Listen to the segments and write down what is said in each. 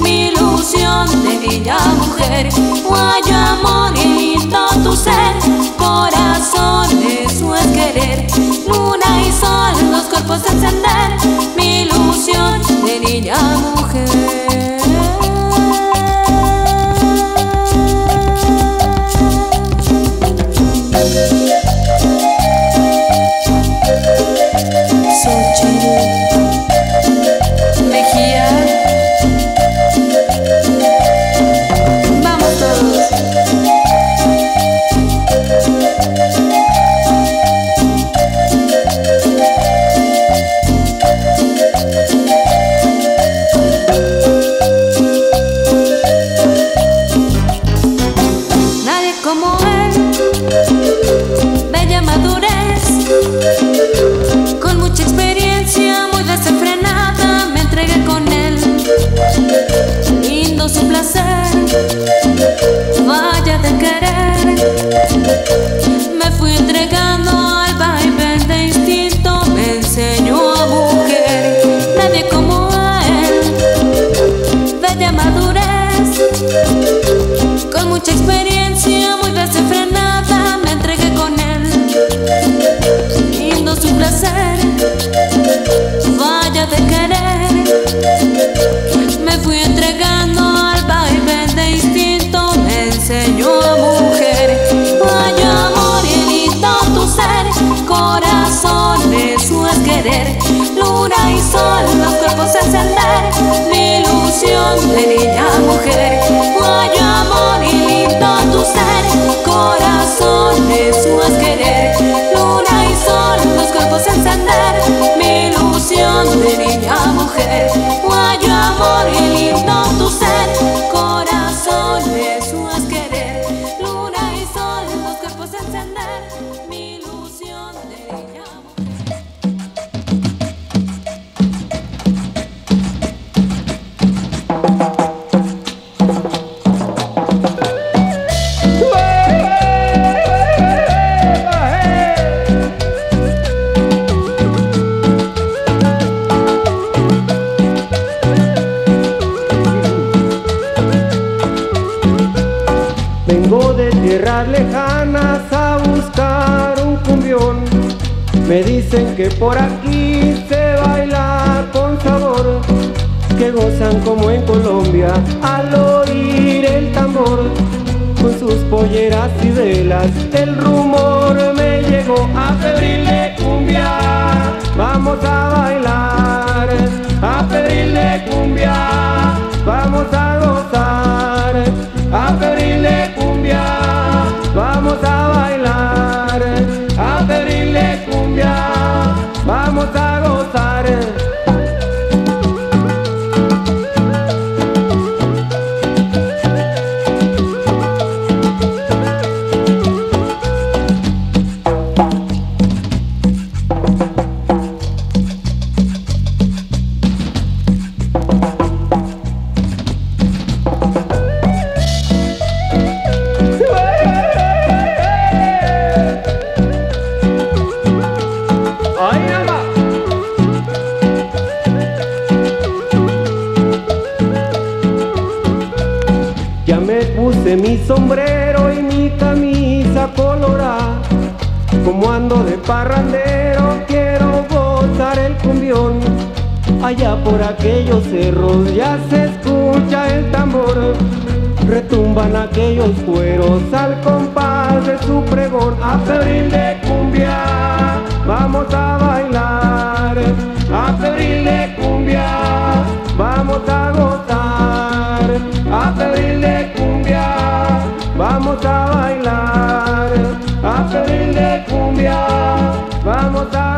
mi ilusión de niña mujer. Y lindo tu ser, corazón, eso es querer. Luna y sol, los cuerpos encender mi ilusión de niña mujer. mismo es querer, luna y sol, los cuerpos encender, mi ilusión de niña mujer. Dicen que por aquí se baila con sabor, que gozan como en Colombia al oír el tambor. Con sus polleras y velas, el rumor me llegó a pedirle cumbia. Vamos a bailar, a pedirle cumbia. Vamos a gozar, a pedirle Tavares botar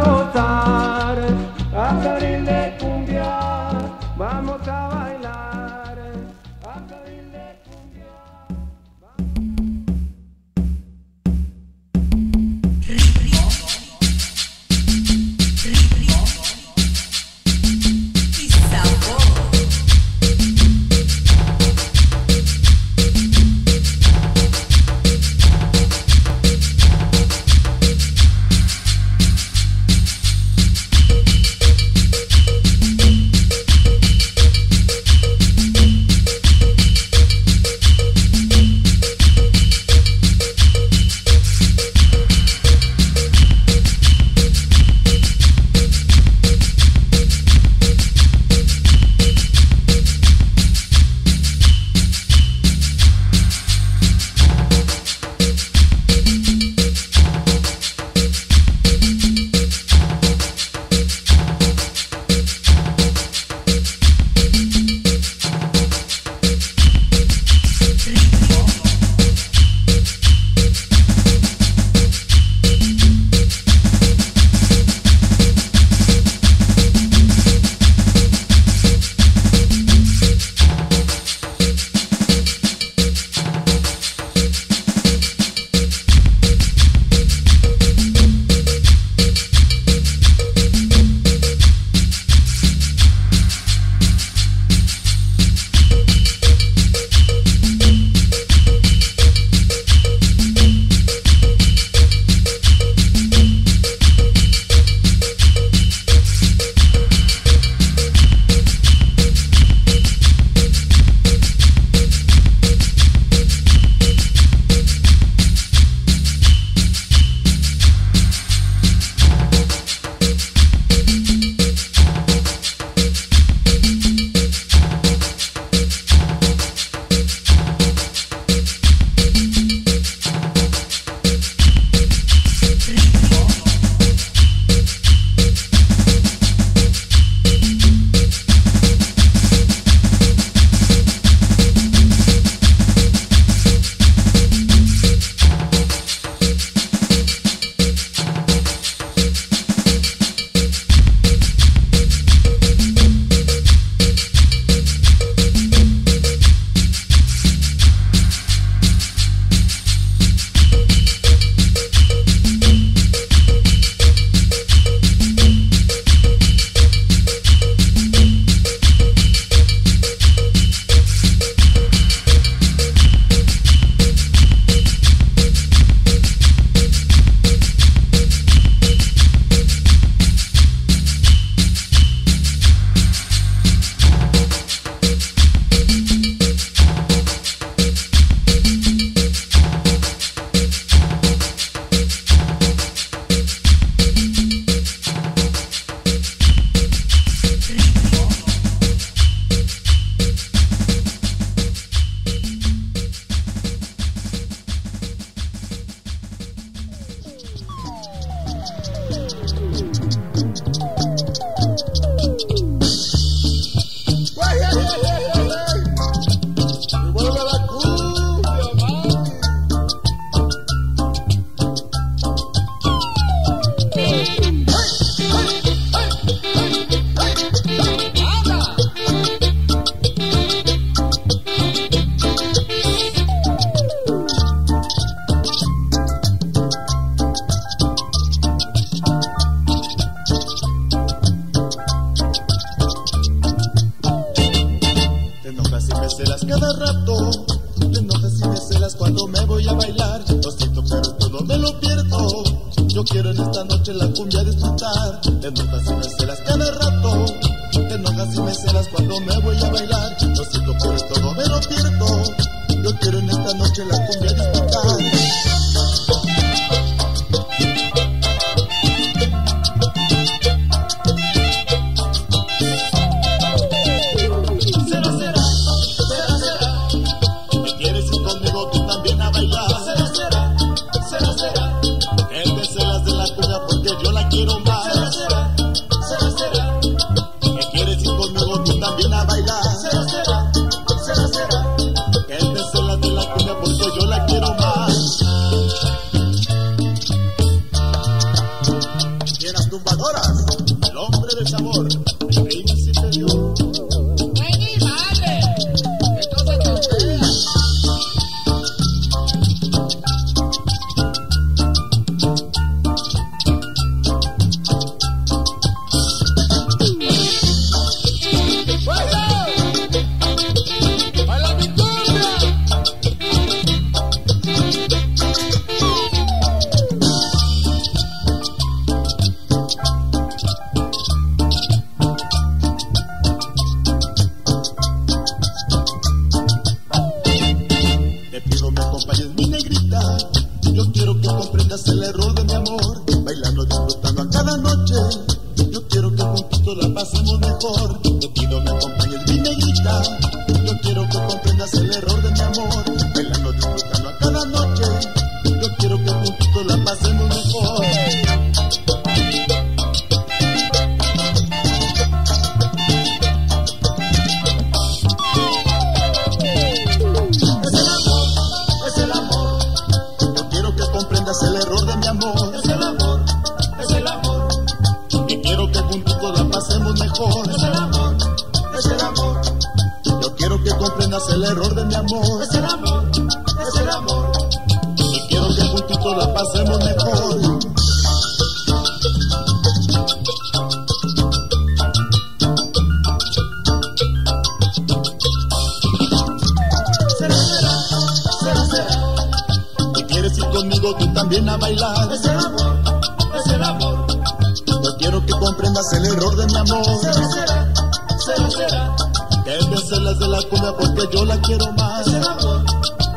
porque yo la quiero más. Es el amor,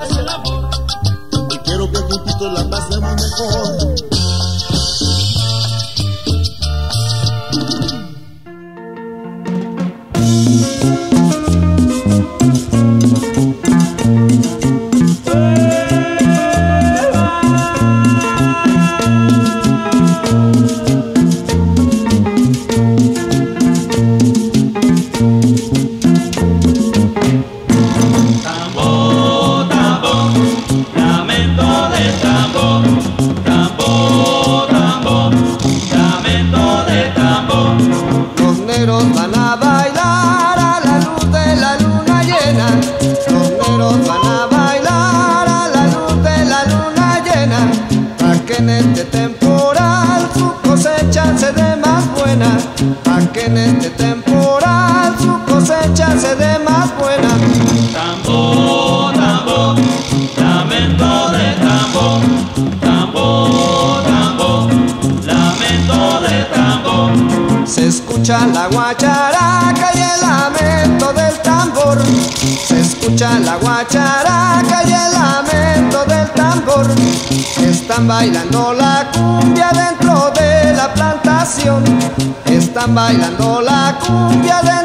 es el amor. Y quiero que juntitos la pasemos mejor. Bailando la cumbia de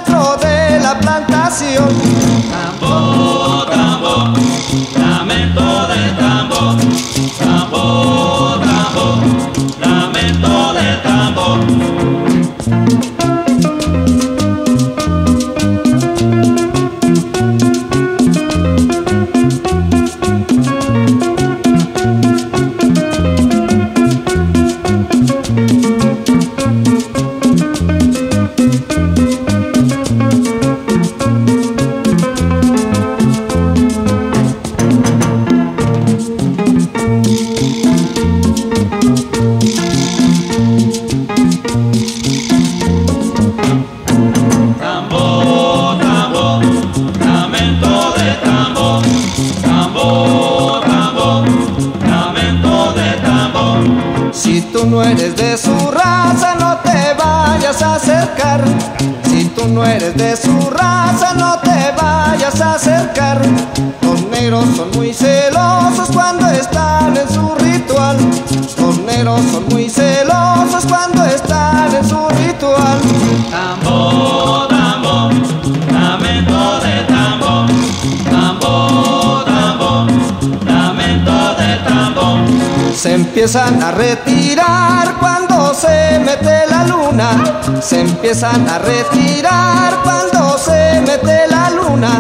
empiezan a respirar cuando se mete la luna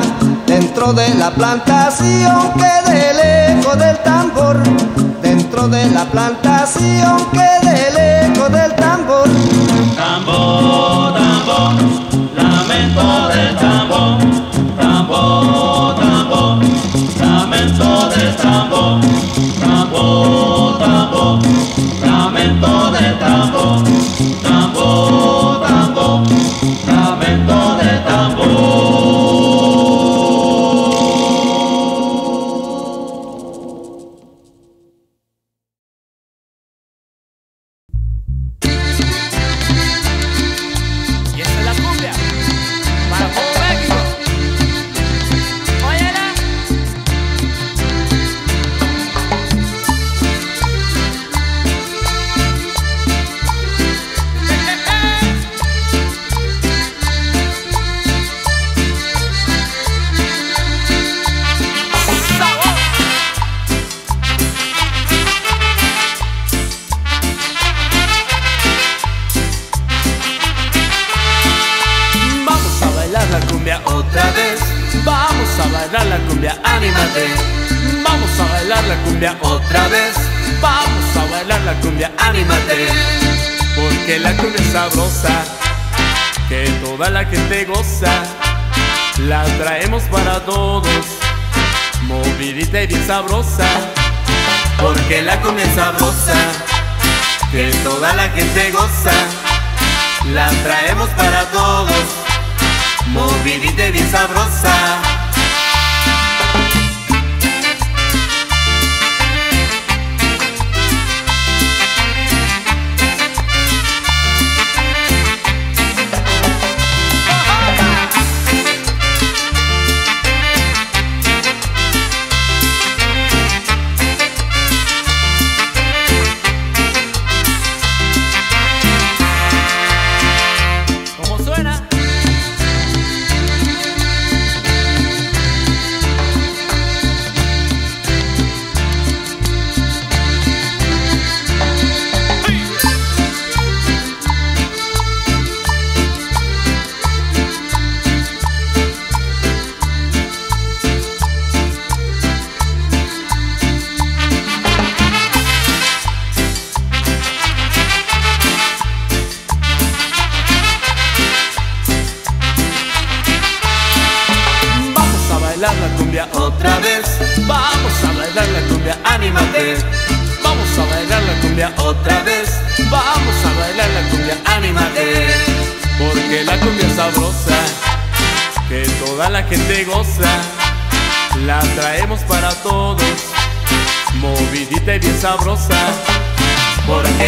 dentro de la plantación que del eco del tambor. Dentro de la plantación que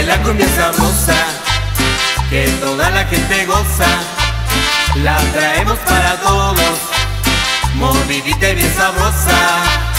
la cumbia sabrosa que toda la gente goza. La traemos para todos, movidita bien sabrosa.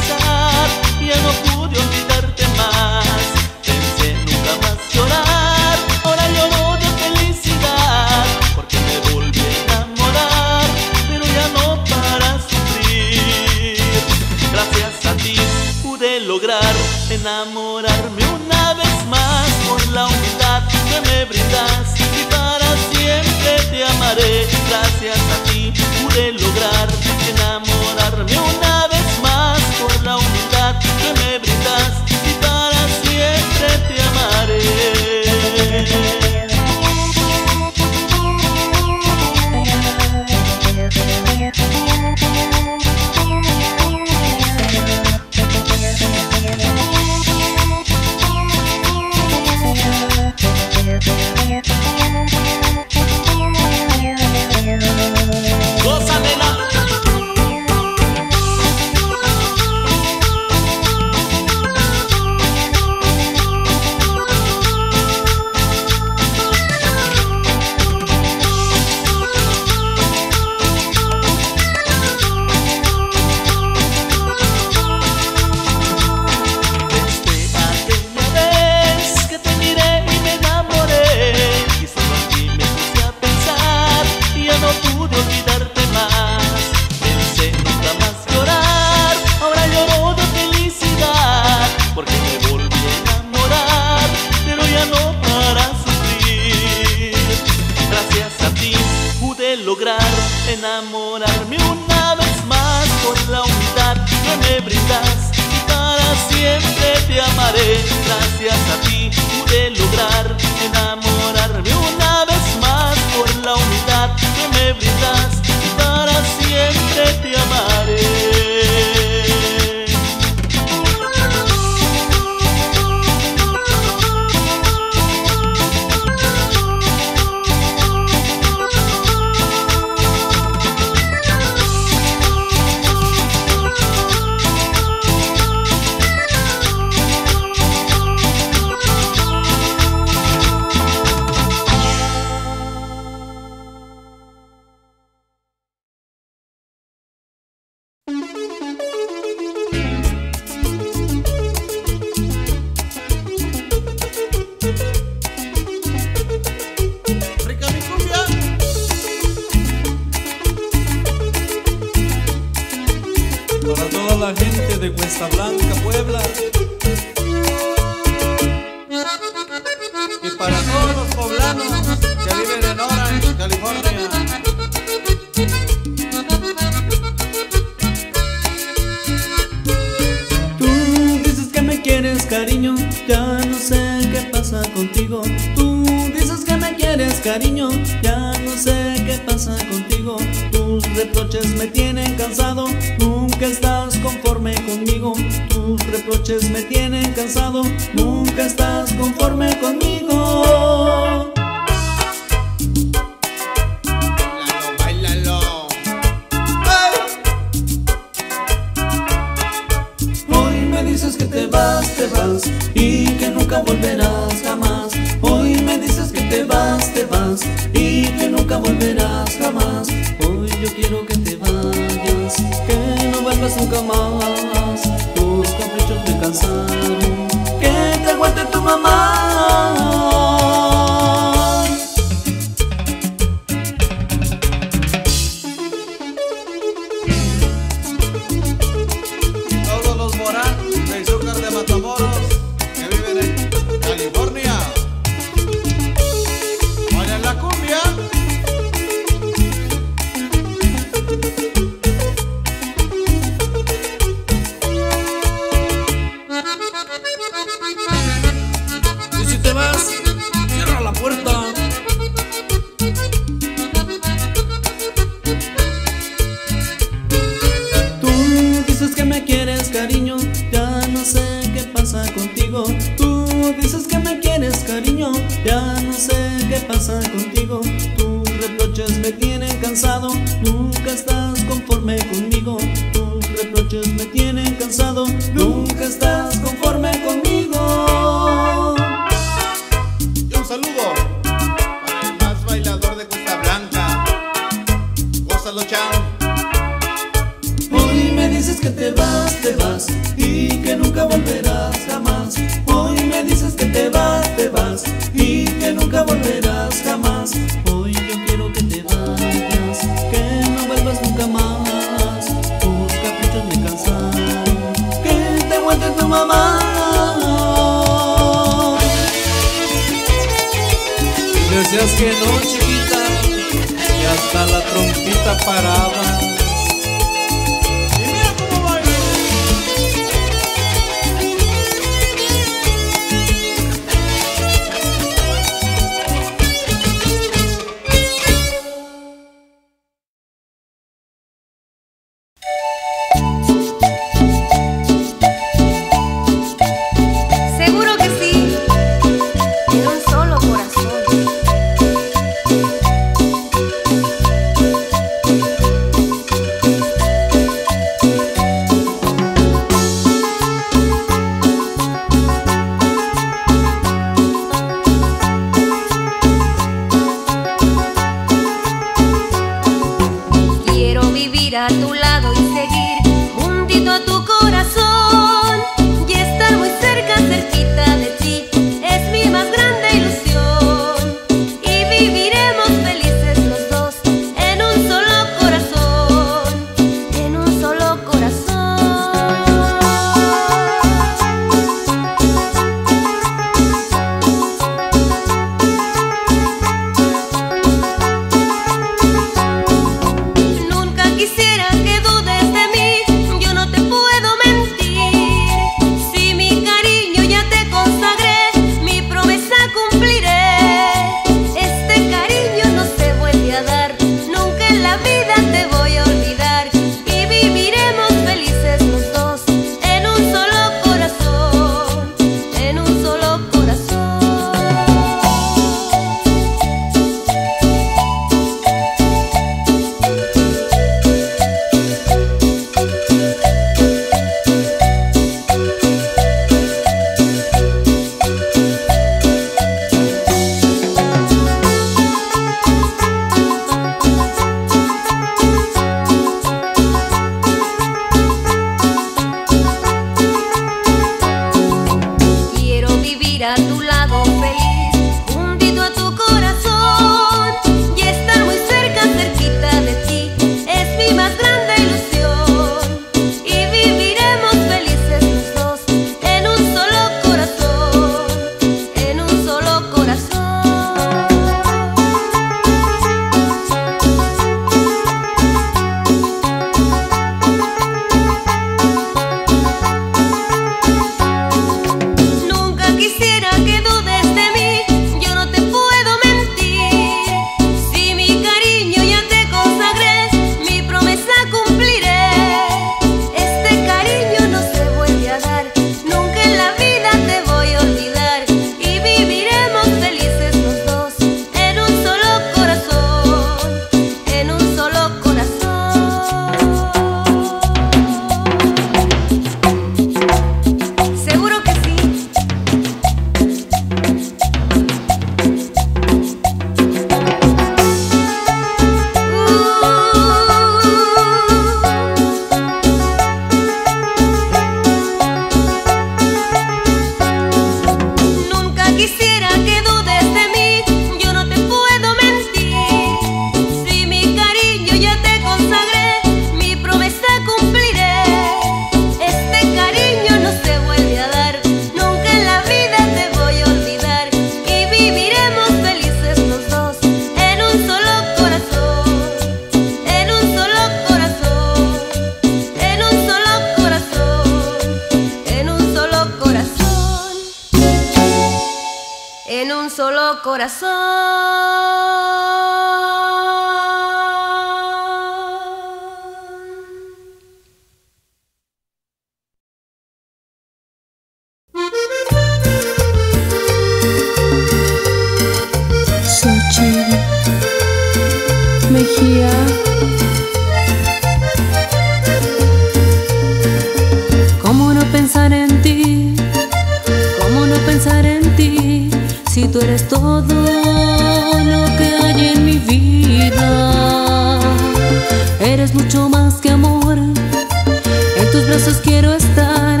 brazos quiero estar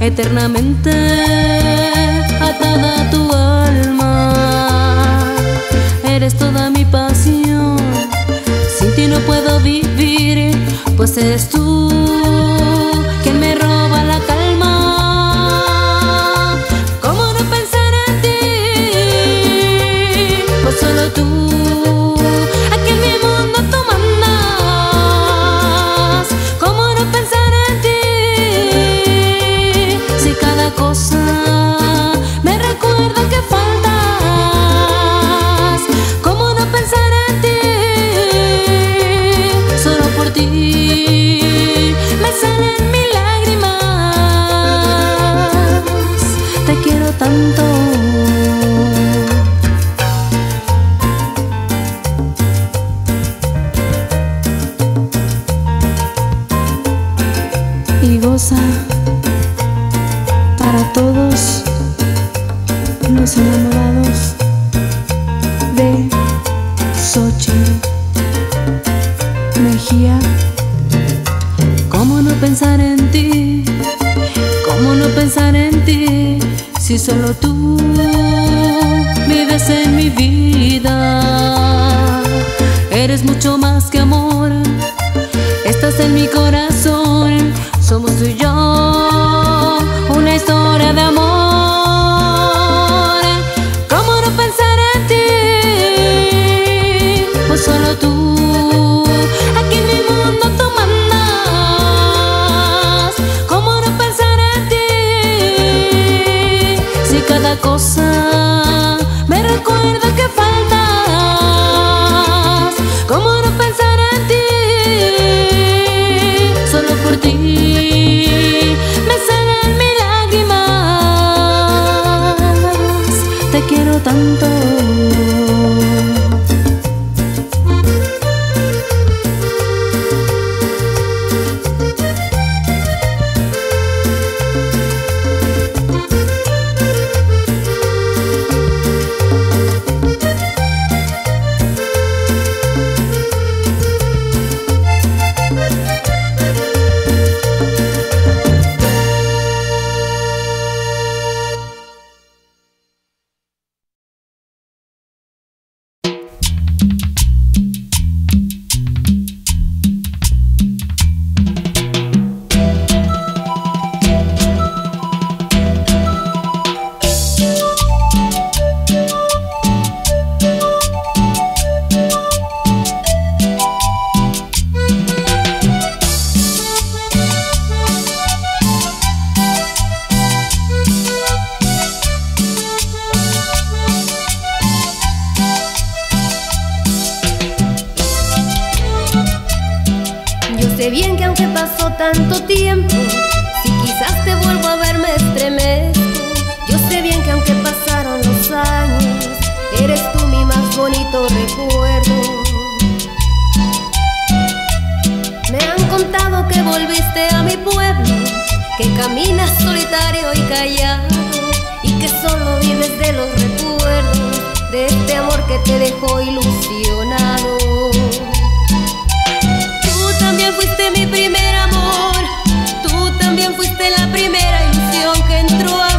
eternamente atada a tu alma. Eres toda mi pasión, sin ti no puedo vivir, pues eres tú quien me roba la calma. ¿Cómo no pensar en ti? Pues solo tú. tanto tiempo, si quizás te vuelvo a ver me estremezco. Yo sé bien que aunque pasaron los años, eres tú mi más bonito recuerdo. Me han contado que volviste a mi pueblo, que caminas solitario y callado, y que solo vives de los recuerdos de este amor que te dejó ilusionado. Tú también fuiste mi primera también fuiste la primera ilusión que entró a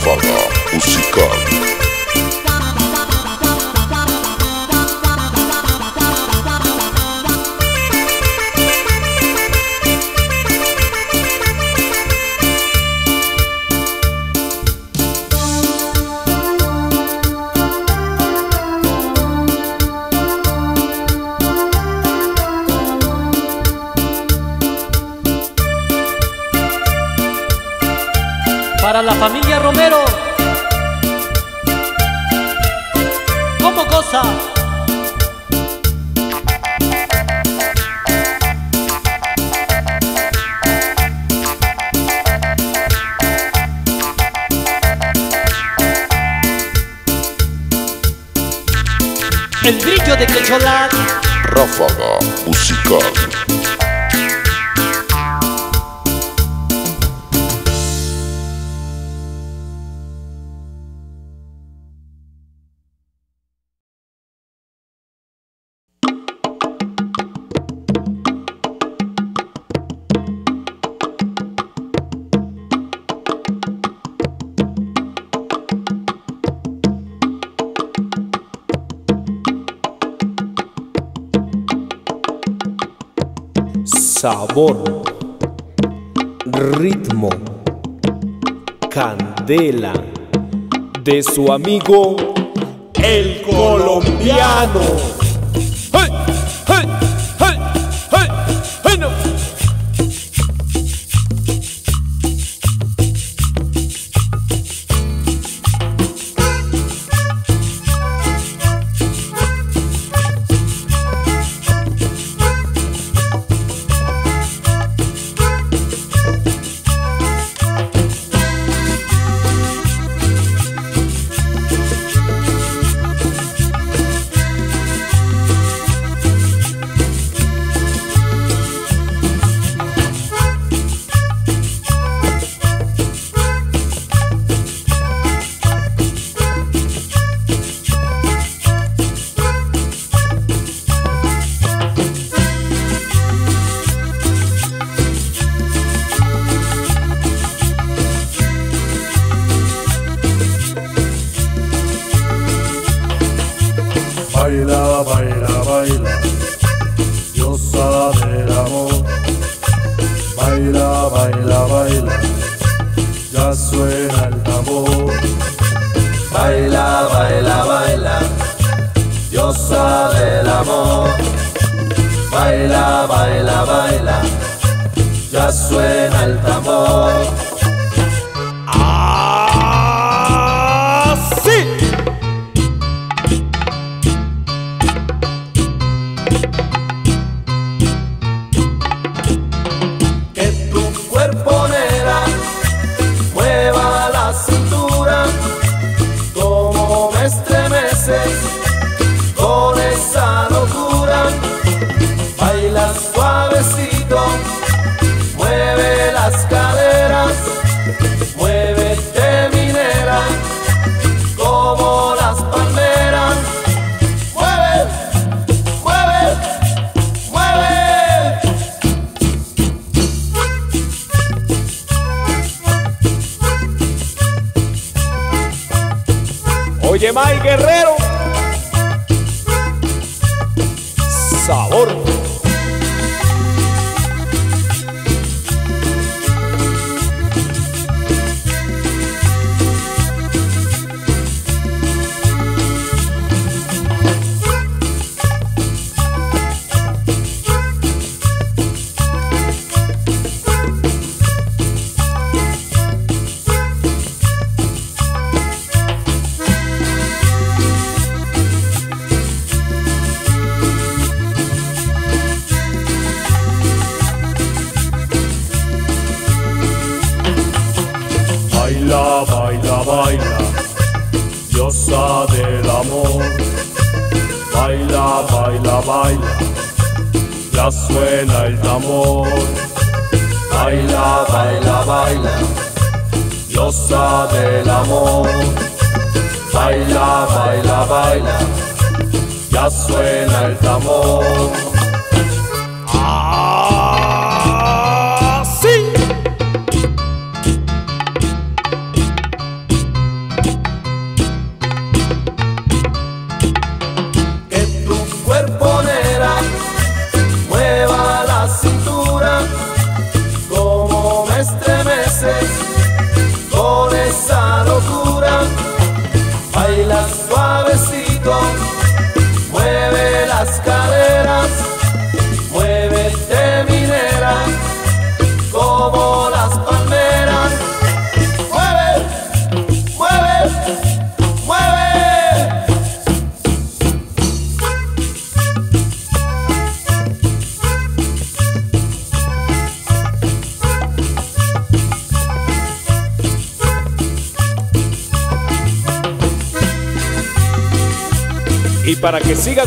fala o de su amigo el colombiano. del amor. Baila, baila, baila, ya suena el tambor.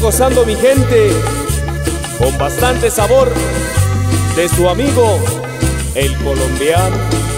gozando mi gente con bastante sabor de su amigo el colombiano.